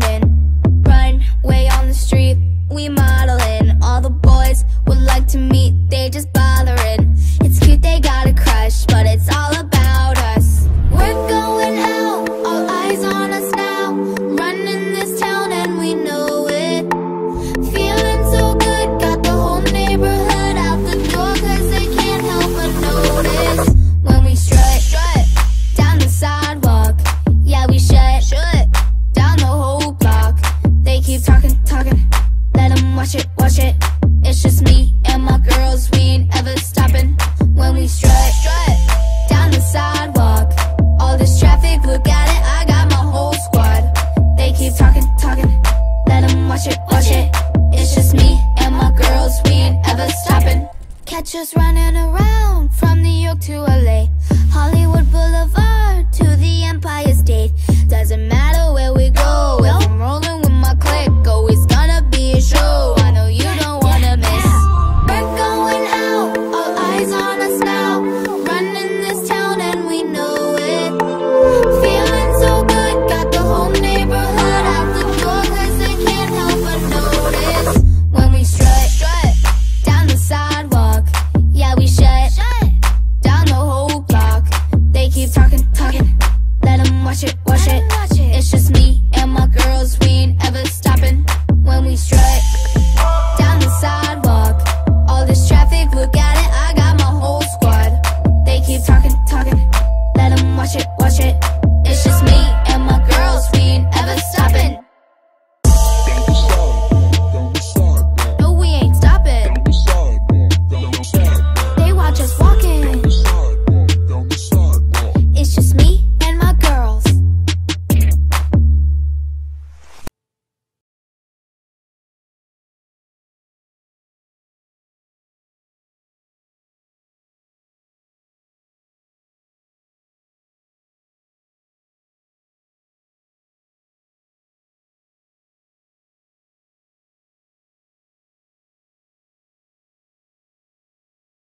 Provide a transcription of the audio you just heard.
modeling. Runway on the street, we modeling. All the boys would like to meet. It, watch it. It's just me and my girls, we ain't ever stopping. When we strut, strut down the sidewalk. All this traffic, look at it, I got my whole squad. They keep talking, talking, let them watch it, watch it. It's just me and my girls, we ain't ever stopping. Catch us running